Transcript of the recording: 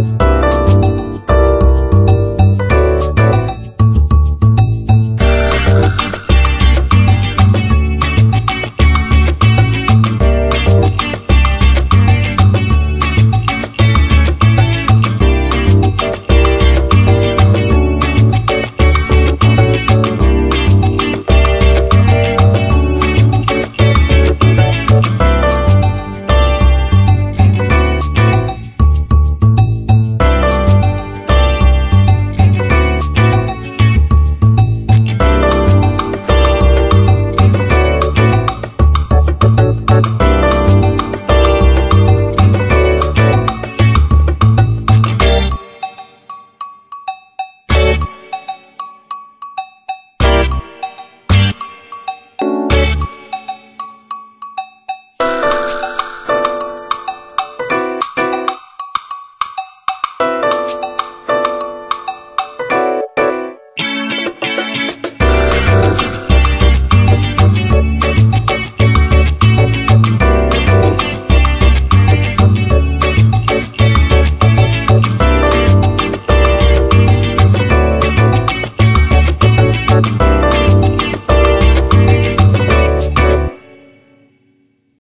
Bye.